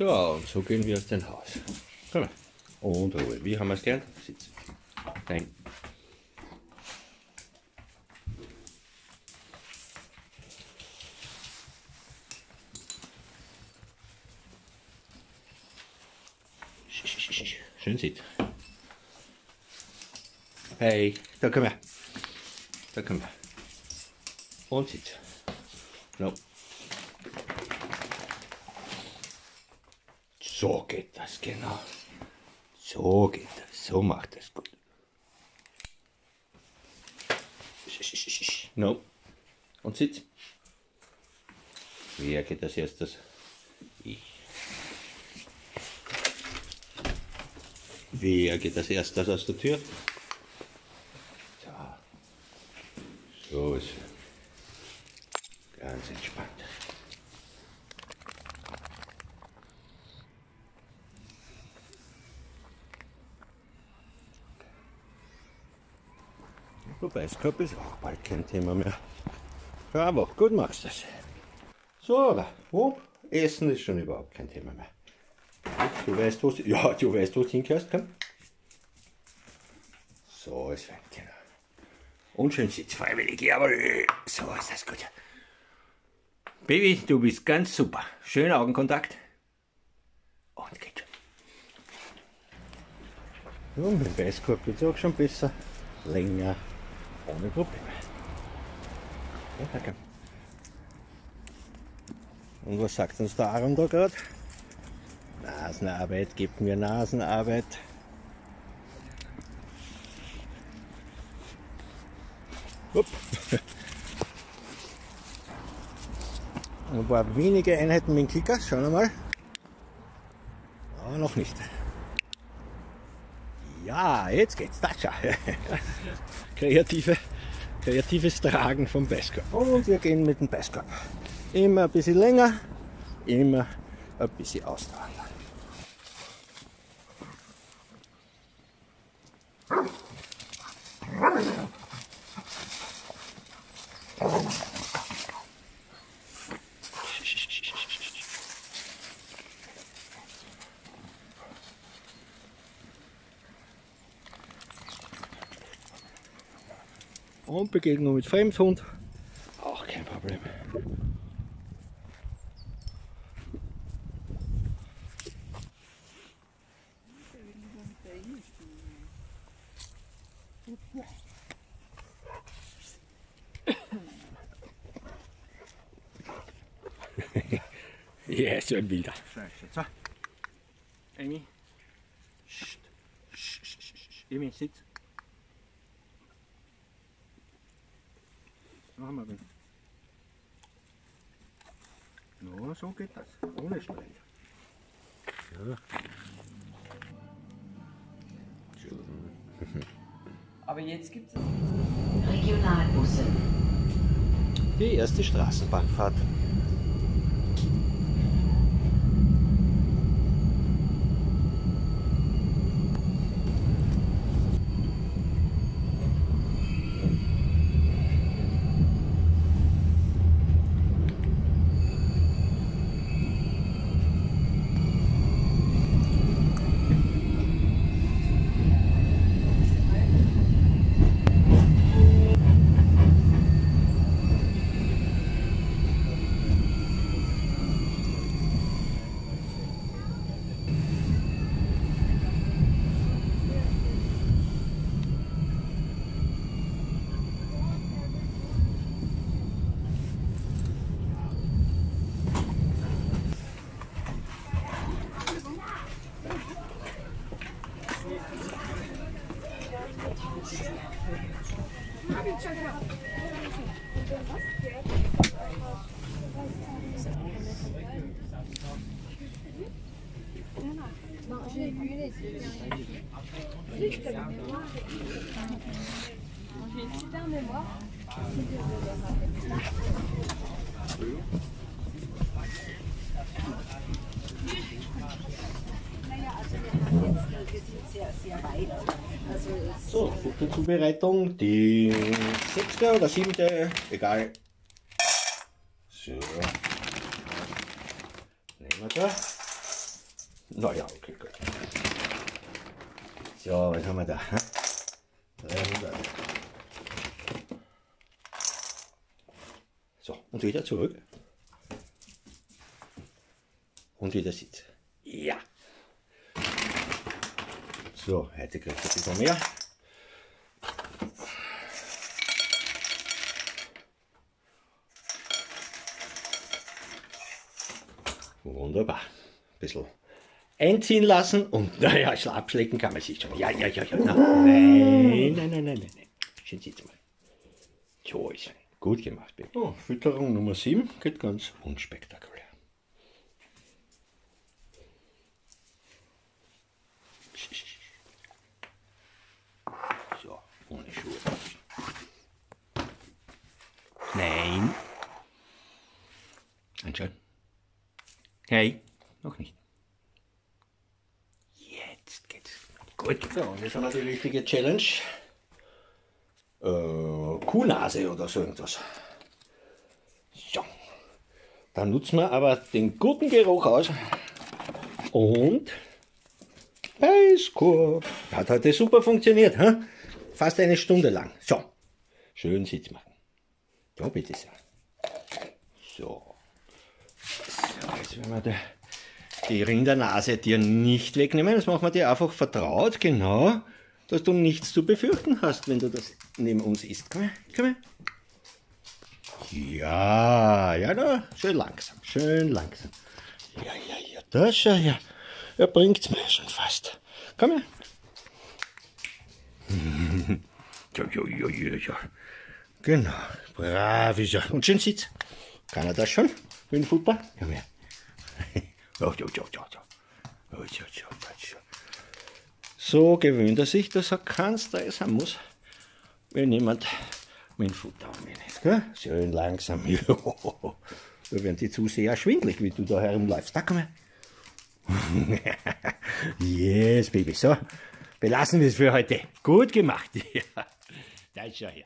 So, und so gehen wir aus dem Haus. Komm mal. Und Ruhe. Wie haben wir es gelernt? Sitzen. Nein. Schön sitzt. Hey, da komm her. Da komm her. Und sitz. No. So geht das, genau. So geht das, so macht das gut. No. Und sitz. Wer geht als erstes? Ich. Wer geht als erstes aus der Tür? So. So ist ganz entspannt. Körper ist auch bald kein Thema mehr. Bravo, gut machst du das. So, aber, wo? Essen ist schon überhaupt kein Thema mehr. Du weißt, wo du, ja, du weißt, wo du hingehörst, komm. So ist fein, genau. Und schön sitzt freiwillig, jawohl. So ist das gut. Baby, du bist ganz super. Schöner Augenkontakt. Und geht schon. Ja, mit dem Weißkorb geht es auch schon besser. Länger. Ohne Probleme. Ja, danke. Und was sagt uns der Aaron da gerade? Nasenarbeit, gebt mir Nasenarbeit. Upp. Ein paar wenige Einheiten mit dem Kicker, schauen wir mal. Aber noch nicht. Ja, jetzt geht's. Da schau. Kreative, kreatives Tragen vom Beißkorb. Und wir gehen mit dem Beißkorb. Immer ein bisschen länger, immer ein bisschen ausdauern. Und Begegnung mit Fremdhund, auch kein Problem. Ja, so ein Wilder. Scheiße. So. Amy. Psst. Psst, psst, psst. Amy, sitz. Machen wir den. No, so geht das. Ohne Streit. Ja. Aber jetzt gibt es Regionalbusse. Die erste Straßenbahnfahrt. So, Futterzubereitung, die sechste oder siebte, egal. So. Nehmen wir da. Naja, okay, gut. So, was haben wir da? hä? 300. So, und wieder zurück. Und wieder Sitz. Ja. So, heute kriegt ein bisschen mehr. Wunderbar. Ein bisschen einziehen lassen und naja, abschlecken kann man sich schon. Ja, ja, ja, ja. Nein, nein, nein, nein, nein, nein. Schön sitzt mal. So ist. Gut gemacht, Baby. Oh, Fütterung Nummer 7 geht ganz unspektakulär. So, ohne Schuhe. Nein. Anschauen. Hey, noch nicht. Jetzt geht's. Gut. So, und jetzt haben wir die richtige Challenge. Äh, Kuhnase oder so irgendwas. So. Dann nutzen wir aber den guten Geruch aus. Und Eiskorb. Hat heute super funktioniert. Hä? Fast eine Stunde lang. So. Schön Sitz machen. Da bitte sehr. So. So, jetzt werden wir da die Rindernase dir nicht wegnehmen. Das machen wir dir einfach vertraut, genau, dass du nichts zu befürchten hast, wenn du das neben uns isst. Komm her, komm her. Ja, ja, da, schön langsam, schön langsam. Ja, ja, ja, das schau her. Er bringt's mir schon fast. Komm her. Ja, ja, ja, ja, ja. Genau, brav ist er. Und schön Sitz. Kann er das schon? Wie ein Fußball? Komm her. So gewöhnt er sich, dass er keinen Stress haben muss, wenn jemand mit dem Futter anwendet. Gell? Schön langsam. Da werden die Zuseher schwindlig, wie du da herumläufst. Da komm her. yes, Baby. So, belassen wir es für heute. Gut gemacht. Ja, da ist ja her.